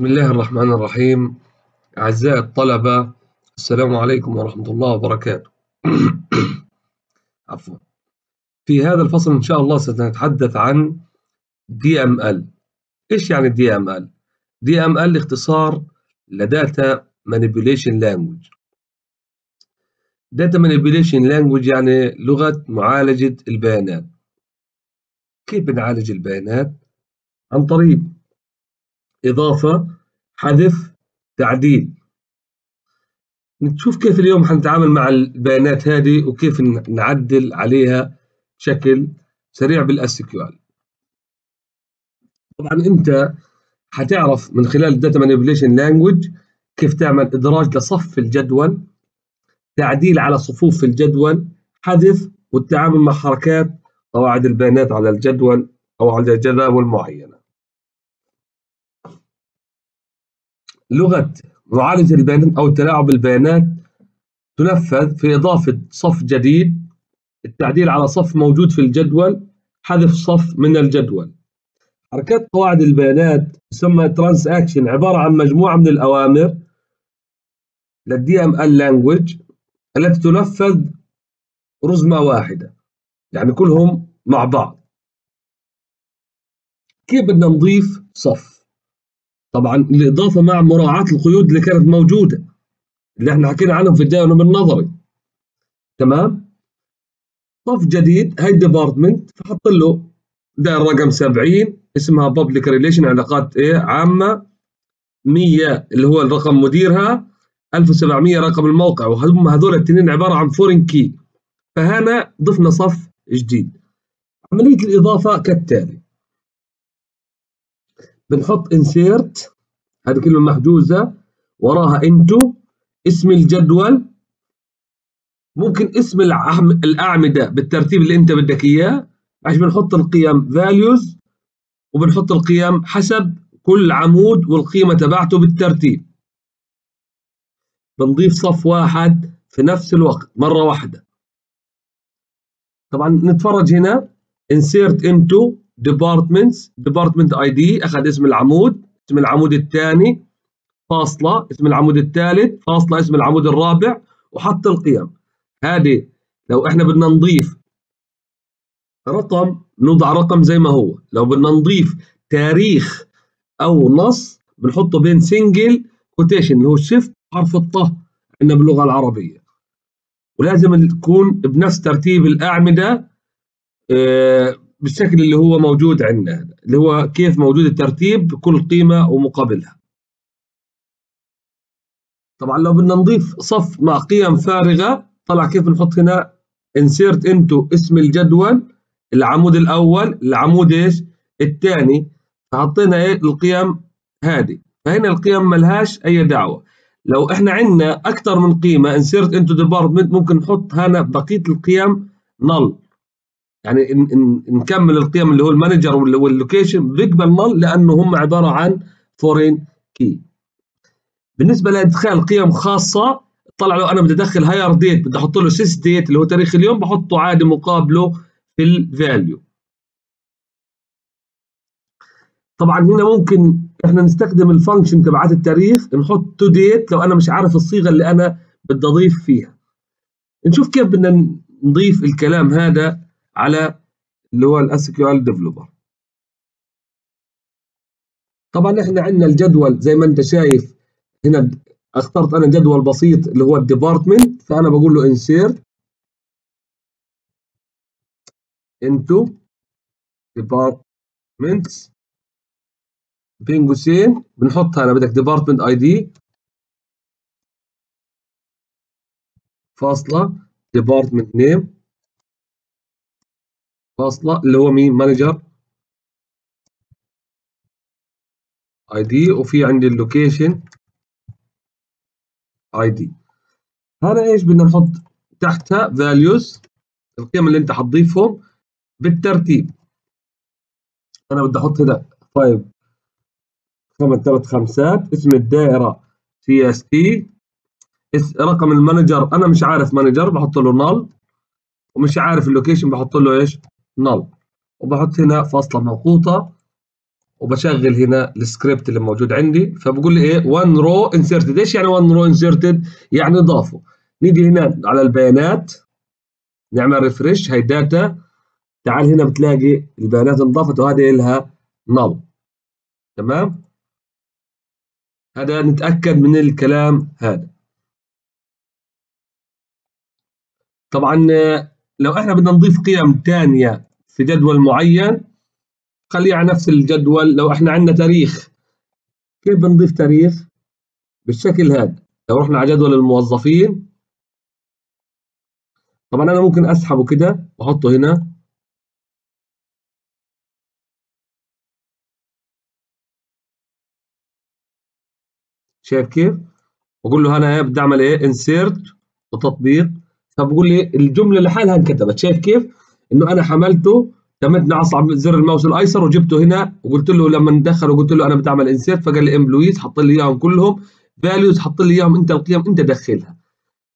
بسم الله الرحمن الرحيم. أعزائي الطلبة السلام عليكم ورحمة الله وبركاته. عفوا. في هذا الفصل إن شاء الله سنتحدث عن DML إيش يعني DML؟ DML اختصار لداتا Manipulation Language. Data Manipulation Language يعني لغة معالجة البيانات. كيف بنعالج البيانات؟ عن طريق إضافة حذف تعديل. نشوف كيف اليوم حنتعامل مع البيانات هذه وكيف نعدل عليها بشكل سريع بال SQL طبعا أنت حتعرف من خلال ال data manipulation language كيف تعمل إدراج لصف الجدول تعديل على صفوف في الجدول حذف والتعامل مع حركات قواعد البيانات على الجدول أو على جداول معينه لغة معالجة البيانات أو تلاعب البيانات تنفذ في إضافة صف جديد التعديل على صف موجود في الجدول حذف صف من الجدول. حركات قواعد البيانات تسمى transaction عبارة عن مجموعة من الأوامر لل DML language التي تنفذ رزمة واحدة يعني كلهم مع بعض. كيف بدنا نضيف صف؟ طبعا الإضافة مع مراعاة القيود اللي كانت موجودة اللي إحنا حكينا عنهم في الجانب النظري. تمام؟ صف جديد هاي department فحط له دائر رقم 70 اسمها public relation علاقات إيه عامة 100 اللي هو الرقم مديرها 1700 رقم الموقع وهم هذول الاثنين عبارة عن فورين كي فهنا ضفنا صف جديد. عملية الإضافة كالتالي. بنحط انسيرت هذه كلمة محجوزة وراها انتو اسم الجدول ممكن اسم الأعمدة بالترتيب اللي أنت بدك إياه عشان بنحط القيم values وبنحط القيم حسب كل عمود والقيمة تبعته بالترتيب. بنضيف صف واحد في نفس الوقت مرة واحدة. طبعا نتفرج هنا insert into departments department ID أخذ اسم العمود اسم العمود الثاني فاصلة اسم العمود الثالث فاصلة اسم العمود الرابع وحط القيم. هذه لو إحنا بدنا نضيف رقم نوضع رقم زي ما هو. لو بدنا نضيف تاريخ أو نص بنحطه بين single quotation اللي هو shift حرف الطاء عندنا باللغة العربية. ولازم تكون بنفس ترتيب الأعمدة آه بالشكل اللي هو موجود عندنا اللي هو كيف موجود الترتيب بكل قيمة ومقابلها. طبعا لو بدنا نضيف صف مع قيم فارغة طلع كيف نحط هنا insert into اسم الجدول العمود الأول العمود إيش؟ الثاني. فحطينا إيه؟ القيم هذه. فهنا القيم ملهاش أي دعوة. لو إحنا عندنا أكثر من قيمة insert into department ممكن نحط هنا بقية القيم null. يعني إن إن نكمل القيم اللي هو ال manager وال location بيقبل null لأنه هم عبارة عن foreign key بالنسبة لإدخال قيم خاصة طلع له أنا بدي أدخل hire date بدي أحط له sysdate اللي هو تاريخ اليوم بحطه عادي مقابله في ال value طبعا هنا ممكن إحنا نستخدم ال function تبعات التاريخ نحط to date لو أنا مش عارف الصيغة اللي أنا بدي أضيف فيها. نشوف كيف بدنا نضيف الكلام هذا على اللي هو ال SQL Developer طبعا إحنا عندنا الجدول زي ما انت شايف. هنا اخترت أنا جدول بسيط اللي هو ال department فأنا بقول له insert into departments بين قوسين بنحط هنا بدك department ID فاصلة department name فاصلة اللي هو مين؟ manager ID وفي عندي ال location ID هذا إيش بدنا نحط تحتها؟ values. القيم اللي أنت حتضيفهم بالترتيب. أنا بدي أحط هنا 5 خمس ثلاث خمسات. اسم الدائرة CST رقم ال manager. أنا مش عارف manager بحط له null. ومش عارف ال location بحط له إيش؟ null وبحط هنا فاصلة موقوتة وبشغل هنا السكريبت اللي موجود عندي. فبقول لي إيه؟ 1 row inserted إيش يعني 1 row inserted يعني ضافوا نيجي هنا على البيانات. نعمل refresh هاي data تعال هنا بتلاقي البيانات انضافت وهذه لها null تمام؟ هذا نتأكد من الكلام هذا. طبعا لو إحنا بدنا نضيف قيم ثانية في جدول معين. خليه على نفس الجدول. لو إحنا عندنا تاريخ كيف بنضيف تاريخ؟ بالشكل هذا. لو رحنا على جدول الموظفين. طبعا أنا ممكن أسحبه كده وأحطه هنا. شايف كيف؟ بقول له أنا بدي اعمل إيه؟ insert وتطبيق. فبقول لي الجملة لحالها انكتبت. شايف كيف؟ إنه أنا حملته تمتني أصعب زر الماوس الأيسر وجبته هنا وقلت له لما ندخل وقلت له أنا بدي اعمل insert فقال لي employees حط لي إياهم كلهم values حط لي إياهم أنت القيم أنت دخلها.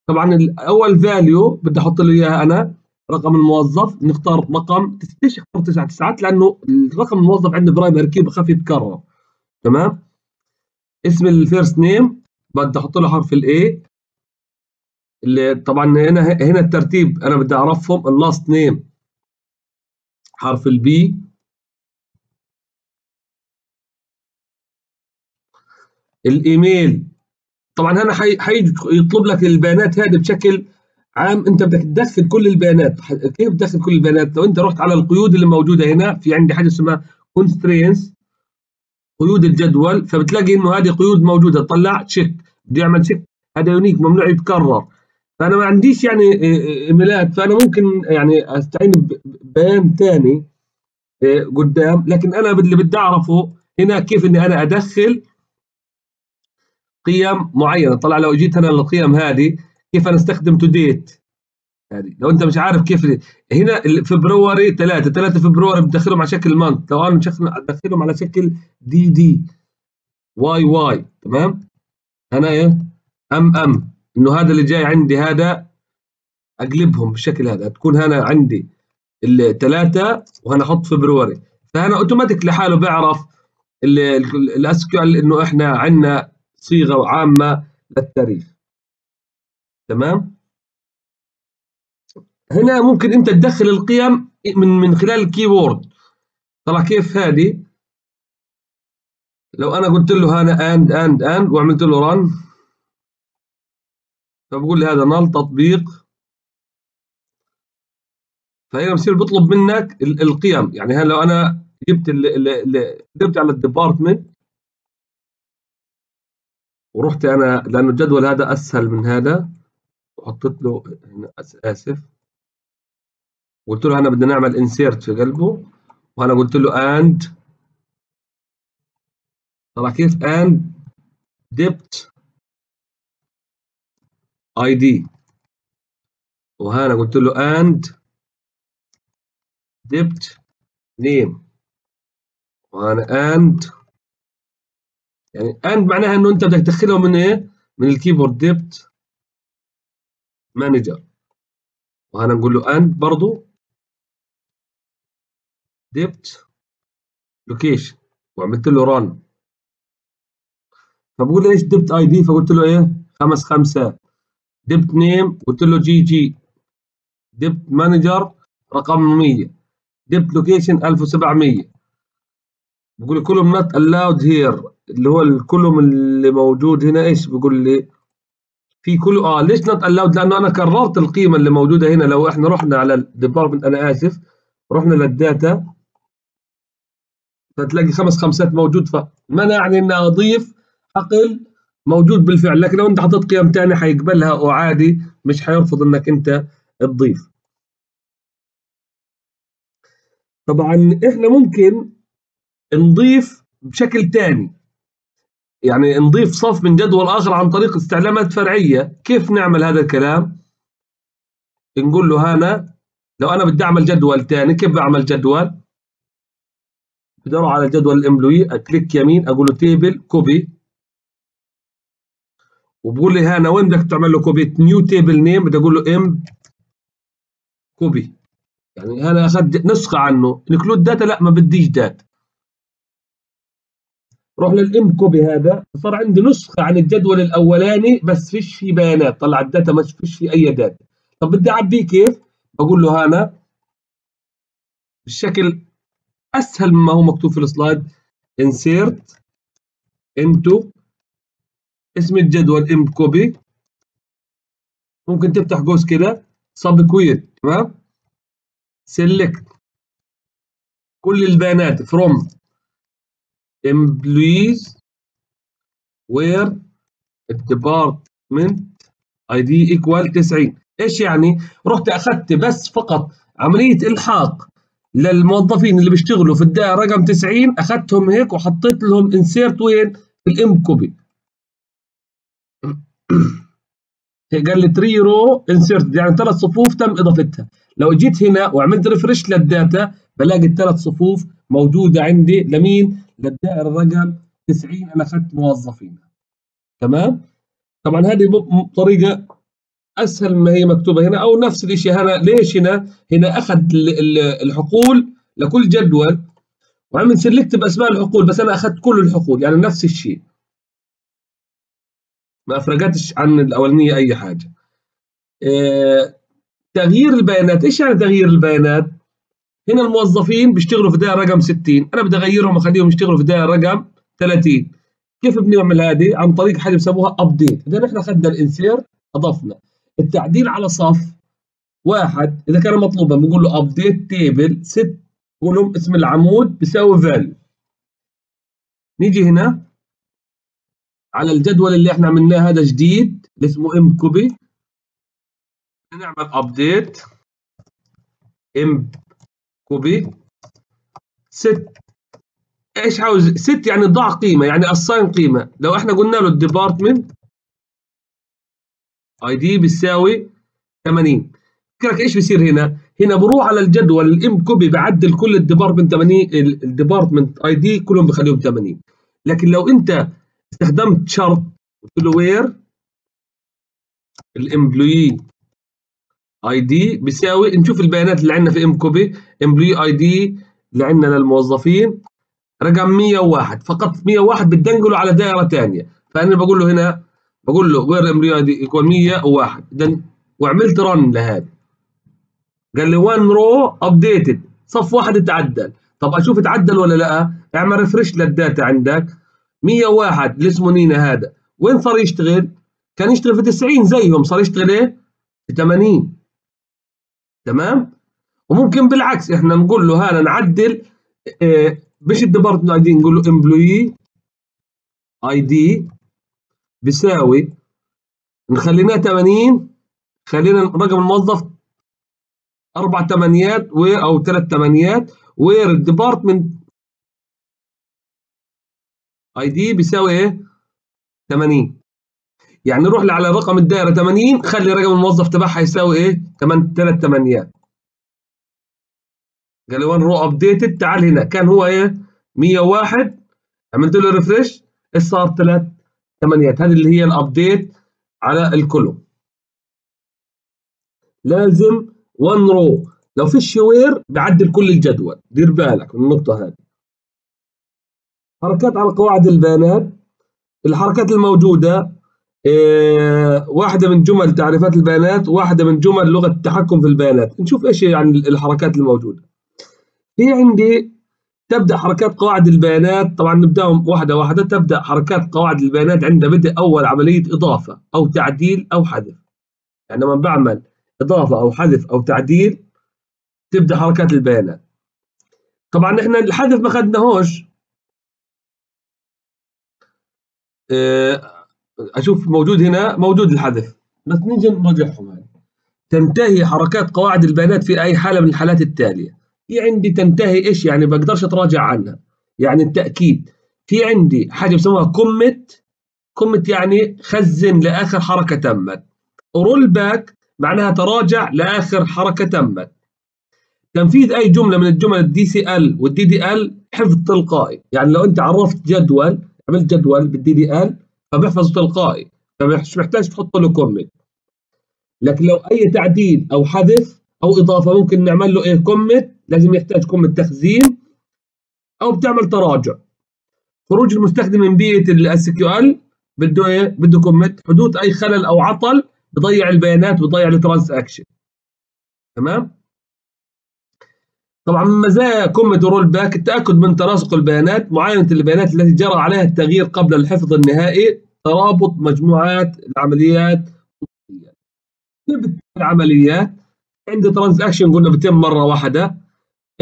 طبعا أول value بدي أحط له إياها أنا رقم الموظف نختار رقم ليش اختار تسع تسعات؟ لأنه الرقم الموظف عندي primary key بخاف يتكرر. تمام؟ اسم ال first name بدي أحط له حرف ال A اللي طبعا هنا هنا الترتيب أنا بدي أعرفهم ال last name حرف ال B الإيميل. طبعا هنا حيجي يطلب لك البيانات هذه بشكل عام. أنت بدك تدخل كل البيانات. كيف تدخل كل البيانات؟ لو أنت رحت على القيود اللي موجودة هنا في عندي حاجة اسمها constraints قيود الجدول. فبتلاقي إنه هذه قيود موجودة. طلع check بدي اعمل check هذا unique ممنوع يتكرر. فأنا ما عنديش يعني إيميلات فأنا ممكن يعني أستعين ببيان ثاني قدام. لكن أنا اللي بدي أعرفه هنا كيف إني أنا أدخل قيم معينة. طلع لو جيت أنا للقيم هذه كيف أنا أستخدم to date هذه. لو أنت مش عارف كيف هنا فبراير 3 3 فبراير بدخلهم على شكل مانث لو أنا أدخلهم على شكل دي دي واي واي. تمام؟ أنا إيه ام ام إنه هذا اللي جاي عندي هذا أقلبهم بالشكل هذا تكون هنا عندي الثلاثه وهنا أحط فبراير فهنا أوتوماتيك لحاله بيعرف الاس إنه إحنا عندنا صيغة عامة للتاريخ. تمام؟ هنا ممكن أنت تدخل القيم من من خلال ال keyboard. طلع كيف هذه؟ لو أنا قلت له هنا and and and وعملت له run فبقول لي هذا null تطبيق. فهنا بصير بيطلب منك القيم. يعني هلا لو أنا جبت جبت على ال department ورحت أنا لأنه الجدول هذا أسهل من هذا وحطيت له آسف. قلت له أنا بدنا نعمل insert في قلبه وأنا قلت له اند طلع كيف اند ديبت آي دي. وهنا قلت له اند ديبت نيم وهنا and يعني and معناها إنه أنت بدك تدخلهم من إيه؟ من الكيبورد ديبت مانجر وهنا نقول له and برضو dept location وعملت له run فبقول له إيش dept ID فقلت له إيه؟ خمس خمسات dept name قلت له JJ. dept manager رقم 100 dept location 1700 بقول لي column not allowed here اللي هو ال column اللي موجود هنا إيش؟ بيقول لي في كل آه ليش not allowed لأنه أنا كررت القيمة اللي موجودة هنا. لو إحنا رحنا على ال department أنا آسف. رحنا لل data. فتلاقي خمس خمسات موجود. فمنعني إني أضيف حقل موجود بالفعل لكن لو انت حطيت قيم ثانية حيقبلها وعادي مش حيرفض انك انت تضيف. طبعا إحنا ممكن نضيف بشكل ثاني يعني نضيف صف من جدول آخر عن طريق استعلامات فرعية. كيف نعمل هذا الكلام؟ نقول له هنا لو أنا بدي أعمل جدول ثاني كيف بعمل جدول؟ أروح على جدول ال employee أ click يمين أقول له table copy وبقول لي هنا وين بدك تعمل له copy new table name بدي أقول له emp copy يعني أنا أخذت نسخة عنه. include data لا ما بديش داتا روح لل emp copy هذا. صار عندي نسخة عن الجدول الأولاني بس فيش في بيانات. طلع ال data ما فيش في أي data طب بدي أعبيه كيف؟ بقول له هنا بالشكل أسهل مما هو مكتوب في ال slide. insert into اسم الجدول emp copy ممكن تفتح قوس كده. sub query تمام؟ select كل البيانات from employees where department ID equal 90 إيش يعني؟ رحت أخذت بس فقط عملية إلحاق للموظفين اللي بيشتغلوا في الدائرة رقم 90 أخذتهم هيك وحطيت لهم insert وين؟ في ال emp copy قال لي 3 row insert يعني ثلاث صفوف تم إضافتها. لو جيت هنا وعملت refresh لل data بلاقي الثلاث صفوف موجودة عندي. لمين؟ للدائرة رقم 90 أنا أخذت موظفين. تمام؟ طبعا هذه طريقة أسهل ما هي مكتوبة هنا أو نفس الشيء هنا. ليش هنا؟ هنا اخذ الحقول لكل جدول وعمل سلكت بأسماء الحقول بس أنا أخذت كل الحقول. يعني نفس الشيء. ما فرقتش عن الأولانية أي حاجة. آه تغيير البيانات إيش يعني تغيير البيانات؟ هنا الموظفين بيشتغلوا في دائره رقم 60 أنا بدي أغيرهم اخليهم يشتغلوا في دائره رقم 30 كيف بنعمل هذه؟ عن طريق حاجة بسموها update إذا إحنا أخذنا ال insert أضفنا. التعديل على صف واحد إذا كان مطلوبا بنقول له update table set لهم اسم العمود بيساوي value نيجي هنا. على الجدول اللي إحنا عملناه هذا جديد اللي اسمه emp copy نعمل update emp copy set إيش عاوز؟ set يعني ضع قيمة يعني assign قيمة. لو إحنا قلنا له ال department ID بتساوي 80 فكرك إيش بيصير هنا؟ هنا بروح على الجدول ال emp copy بعدل كل ال department 80 ال department ID كلهم بخليهم 80 لكن لو أنت استخدمت شرط قلت له where ال employee ID بيساوي نشوف البيانات اللي عندنا في emp copy employee ID اللي عندنا للموظفين. رقم 101 فقط 101 بتدنقله على دائرة ثانية فأنا بقول له هنا بقول له where employee ID equal 101 اذا وعملت run لهذا قال لي 1 row updated صف واحد اتعدل. طب أشوف اتعدل ولا لأ؟ أعمل refresh لل data عندك. 101 اللي اسمه نينا هذا. وين صار يشتغل؟ كان يشتغل في 90 زيهم. صار يشتغل إيه؟ في 80 تمام؟ وممكن بالعكس إحنا نقول له هذا نعدل آه مش ال department ID؟ نقول له employee ID بيساوي نخليناه 80 خلينا رقم الموظف أربع ثمانيات أو ثلاث ثمانيات where ال department ID بيساوي إيه؟ 80 يعني نروح على رقم الدائرة 80 خلي رقم الموظف تبعها يساوي إيه؟ 8 ثلاث ثمانيات قال لي one row updated تعال هنا. كان هو إيه؟ 101 عملت له refresh صار؟ ثلاث ثمانيات هذه اللي هي ال update على ال column. لازم 1 row لو فيش where بعدل كل الجدول. دير بالك من النقطة هذه. حركات على قواعد البيانات. الحركات الموجودة إيه واحدة من جمل تعريفات البيانات واحدة من جمل لغة التحكم في البيانات. نشوف إيش يعني الحركات الموجودة. في عندي تبدأ حركات قواعد البيانات. طبعا نبدأهم واحدة واحدة. تبدأ حركات قواعد البيانات عند بدء أول عملية إضافة أو تعديل أو حذف. يعني لما بعمل إضافة أو حذف أو تعديل تبدأ حركات البيانات. طبعا إحنا الحذف ما خدناهوش. أشوف موجود هنا موجود الحذف بس نيجي نراجعهم هاي تنتهي حركات قواعد البيانات في أي حالة من الحالات التالية. في عندي تنتهي إيش يعني؟ بقدرش أتراجع عنها. يعني التأكيد. في عندي حاجة بسموها كومت كومت يعني خزن لآخر حركة تمت. rollback معناها تراجع لآخر حركة تمت. تنفيذ أي جملة من الجمل ال DCL وال DDL حفظ تلقائي. يعني لو أنت عرفت جدول عملت جدول بال DDL فبيحفظ تلقائي فمش محتاج تحط له commit لكن لو أي تعديل أو حذف أو إضافة ممكن نعمل له إيه؟ commit لازم يحتاج commit تخزين أو بتعمل تراجع. خروج المستخدم من بيئة ال SQL بده إيه؟ بده commit. حدوث أي خلل أو عطل بضيع البيانات بضيع ال transaction تمام؟ طبعا مزايا commit و rollback التأكد من تناسق البيانات معاينة البيانات التي جرى عليها التغيير قبل الحفظ النهائي ترابط مجموعات العمليات. العمليات عندي transaction قلنا بتم مرة واحدة.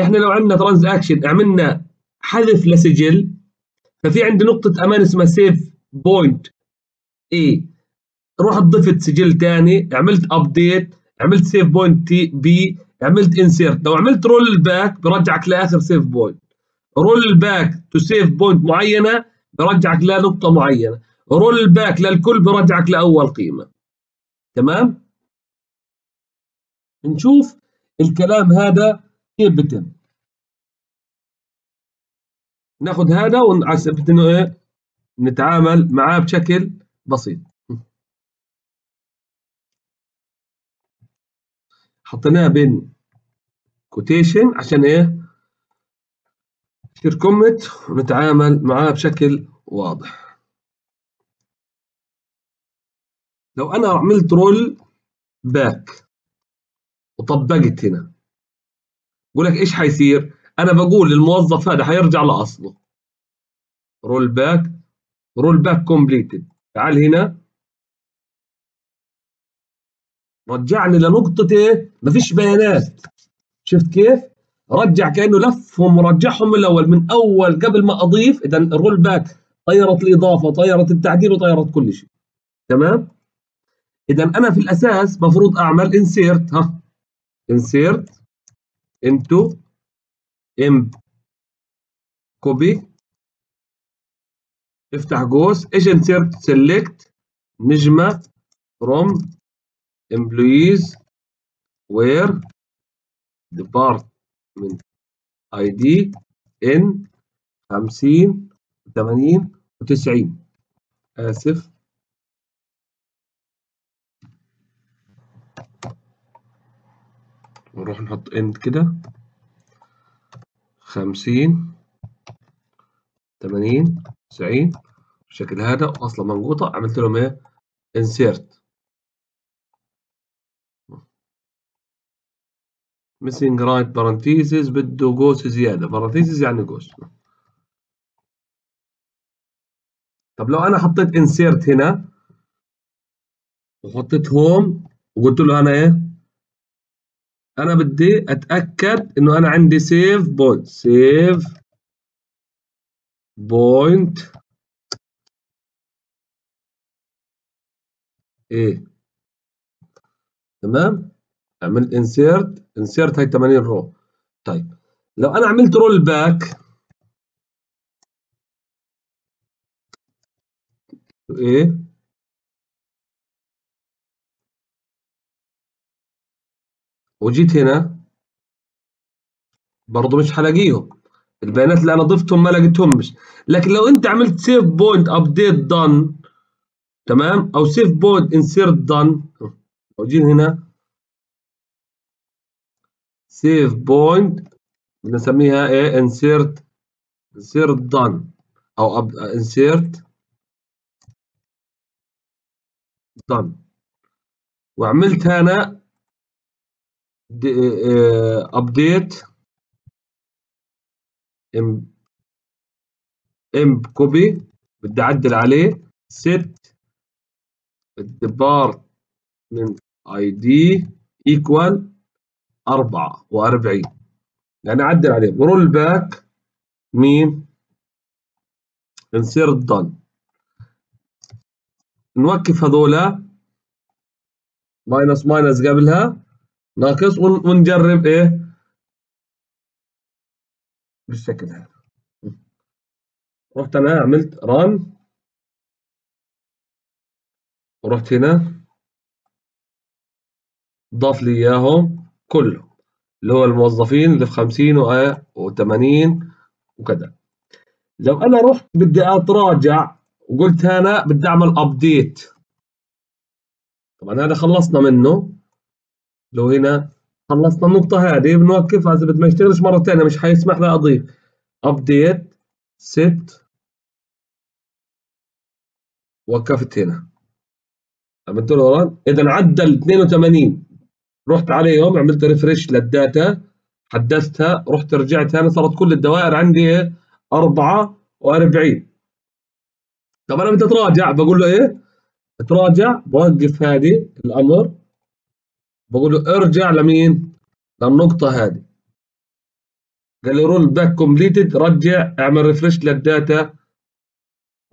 إحنا لو عندنا transaction عملنا حذف لسجل ففي عندي نقطة أمان اسمها savepoint A رحت ضفت سجل ثاني عملت update عملت savepoint B عملت insert لو عملت rollback برجعك لآخر savepoint rollback to savepoint معينة برجعك لنقطة معينة. rollback للكل برجعك لأول قيمة. تمام؟ نشوف الكلام هذا كيف بتم ناخذ هذا ونعسب انه إيه نتعامل معاه بشكل بسيط. حطيناها بين quotation عشان إيه؟ comment ونتعامل معاه بشكل واضح. لو أنا عملت rollback وطبقت هنا بقول لك إيش حيصير؟ أنا بقول للموظف هذا حيرجع لأصله. rollback rollback completed تعال هنا. رجعني لنقطة إيه؟ مفيش بيانات شفت كيف؟ رجع كأنه لفهم ورجعهم من الأول من أول قبل ما أضيف اذا ال rollback طيرت الإضافة طيرت التعديل وطيرت كل شيء تمام؟ اذا أنا في الأساس مفروض أعمل insert ها insert into emp copy افتح قوس إيش insert select نجمة from employees where department ID in 50 80 و90 آسف. نروح نحط end كده. 50 80 90 بالشكل هذا أصلا منقوطه عملت لهم إيه؟ insert. Missing right parenthesis بده قوس زيادة. Parenthesis يعني قوس طب لو أنا حطيت insert هنا وحطيت home وقلت له أنا إيه؟ أنا بدي أتأكد إنه أنا عندي save point. Save point. إيه. تمام؟ عملت insert insert هاي 80 row طيب. لو أنا عملت rollback إيه؟ وجيت هنا. برضه مش حلاقيهم. البيانات اللي أنا ضفتهم ما لقيتهمش. لكن لو أنت عملت savepoint update done تمام؟ أو savepoint insert done وجيت هنا. savepoint بنسميها إيه؟ insert insert done أو insert done وعملت هنا update emp emp copy بدي أعدل عليه. set ال department id equal 44 يعني عدل عليه rollback مين insert done نوقف هذولا. minus minus قبلها. ناقص ونجرب إيه؟ بالشكل هذا. رحت أنا عملت ران ورحت هنا. ضاف لي إياهم. كله اللي هو الموظفين اللي في 50 و80 وكذا. لو أنا رحت بدي أتراجع وقلت أنا بدي أعمل ابديت طبعا هذا خلصنا منه. لو هنا خلصنا النقطة هذه بنوقفها إذا ما يشتغلش مرة ثانية مش حيسمح لي أضيف. update set وقفت هنا. عملت له اذا عدل 82 رحت عليهم عملت refresh لل data حدثتها رحت رجعت هنا صارت كل الدوائر عندي 44 طب أنا بدي أتراجع بقول له إيه؟ تراجع بوقف هذه الأمر بقول له ارجع لمين؟ للنقطة هذه. قال لي rollback completed رجع أعمل refresh لل data.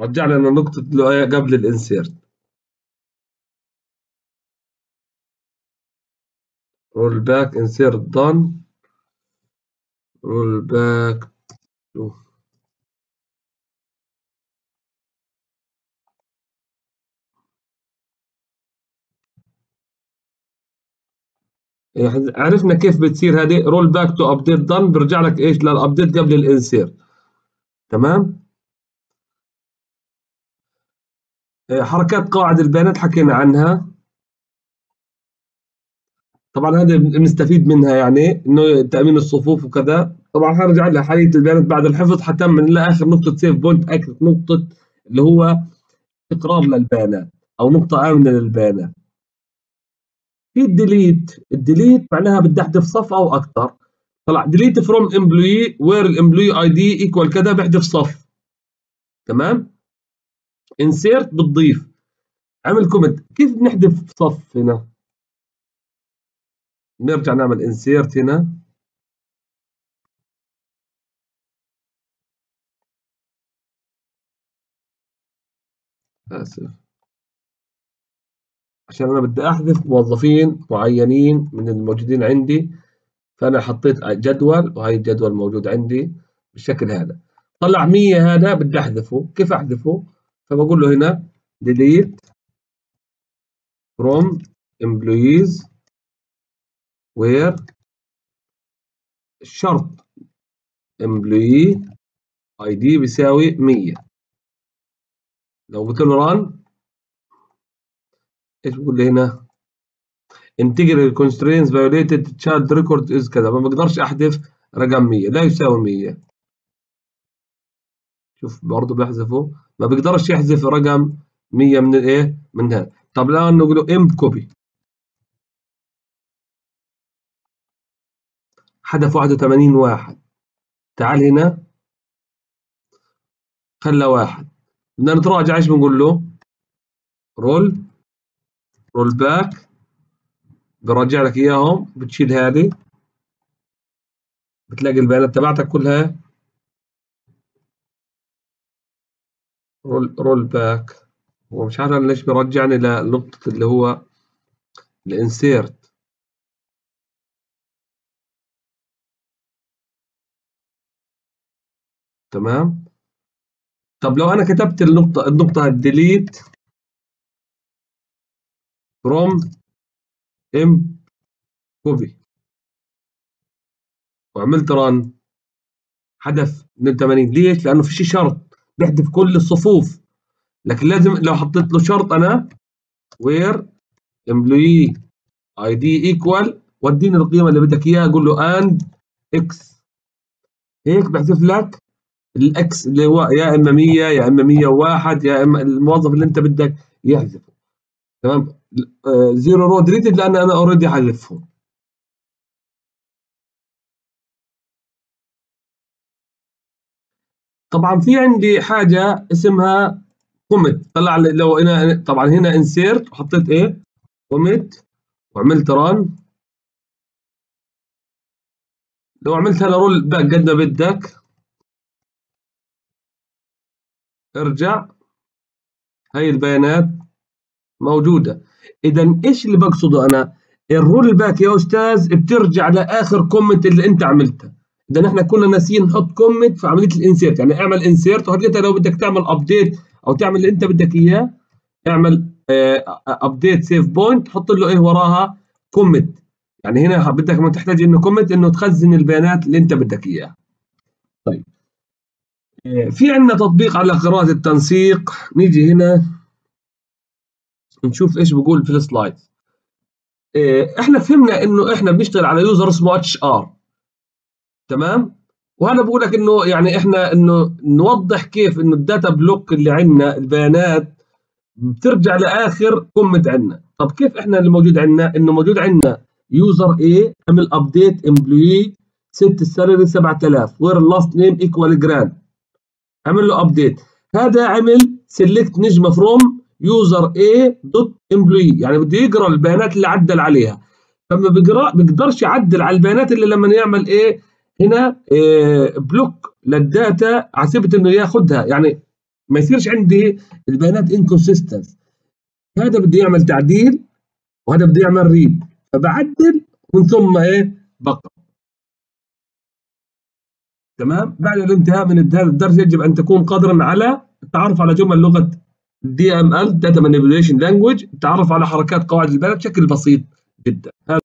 رجع لنا نقطه إيه؟ قبل ال insert rollback insert done rollback عرفنا كيف بتصير هذه. rollback to update done بيرجع لك إيش؟ لل update قبل ال insert تمام؟ إيه، حركات قواعد البيانات حكينا عنها. طبعا هذا بنستفيد منها يعني إنه تأمين الصفوف وكذا. طبعا حنرجع لها حالة البيانات بعد الحفظ حتم لاخر نقطة savepoint x نقطة اللي هو تكرار للبيانات أو نقطة آمنة للبيانات. في ال delete ال delete معناها بدي أحذف صف أو أكثر. طلع delete from employee where ال employee id equal كذا بحذف صف. تمام؟ insert بتضيف. عمل comment كيف بنحذف صف هنا؟ نرجع نعمل insert هنا؟ آسف. عشان أنا بدي أحذف موظفين معينين من الموجودين عندي فأنا حطيت جدول وهي الجدول موجود عندي بالشكل هذا. طلع 100 هذا بدي أحذفه. كيف أحذفه؟ فبقول له هنا delete from employees where الشرط employee id بيساوي 100 لو قلت له run إيش بيقول لي هنا؟ Integrity constraints violated child record is كذا. ما بقدرش أحذف رقم 100 لا يساوي 100 شوف برضه بيحذفه. ما بيقدرش يحذف رقم 100 من الايه من هذا طب الآن نقول له emp copy حذف 81 واحد. تعال هنا. خلى واحد. بدنا نتراجع إيش بنقول له؟ roll. rollback. براجع لك إياهم. بتشيل هذه. بتلاقي البيانات تبعتك كلها. roll rollback. هو مش عارف ليش بيرجعني لنقطة اللي هو ال insert. تمام؟ طب لو أنا كتبت النقطة النقطة ال delete from emp copy وعملت ران حدث من 80 ليش؟ لأنه في شرط بيحذف كل الصفوف. لكن لازم لو حطيت له شرط أنا where employee id equal وديني القيمة اللي بدك إياها أقول له and x. هيك بحذف لك ال x اللي هو يا إما 100 يا إما 101 يا إما الموظف اللي أنت بدك يحذفه تمام؟ zero row deleted لأن أنا already حذفهم طبعا في عندي حاجة اسمها commit طلع لو هنا طبعا هنا insert وحطيت إيه؟ commit وعملت run لو عملت هلا rollback قد ما بدك. ارجع. هاي البيانات موجودة. إذا إيش اللي بقصده أنا؟ ال rollback يا أستاذ بترجع لآخر commit اللي أنت عملته. إذا إحنا كنا ناسيين نحط commit في عملية ال insert يعني اعمل insert وحتى لو بدك تعمل update أو تعمل اللي أنت بدك إياه اعمل update savepoint حط له إيه وراها؟ commit يعني هنا بدك ما تحتاج إنه commit إنه تخزن البيانات اللي أنت بدك إياها. طيب. في عندنا تطبيق على قراءة التنسيق. نيجي هنا نشوف إيش بقول في ال slide آه، إحنا فهمنا إنه إحنا بنشتغل على user اسمه HR تمام؟ وهذا بقول لك إنه يعني إحنا إنه نوضح كيف إنه ال data block اللي عندنا البيانات بترجع لآخر commit عندنا. طب كيف إحنا اللي موجود عندنا؟ إنه موجود عندنا user A عمل update employee set ال salary 7000 where last name equal Grant عمل له update هذا عمل select نجمة from user A dot employee يعني بده يقرأ البيانات اللي عدل عليها. فما بيقرا بيقدرش يعدل على البيانات إلا لما يعمل إيه هنا إيه block لل data عسبت إنه ياخذها يعني ما يصيرش عندي البيانات inconsistent هذا بده يعمل تعديل وهذا بده يعمل read فبعدل ومن ثم إيه؟ بقى تمام؟ بعد الانتهاء من هذا الدرس يجب أن تكون قادرا على التعرف على جمل لغة DML data manipulation language التعرف على حركات قواعد البيانات بشكل بسيط جدا.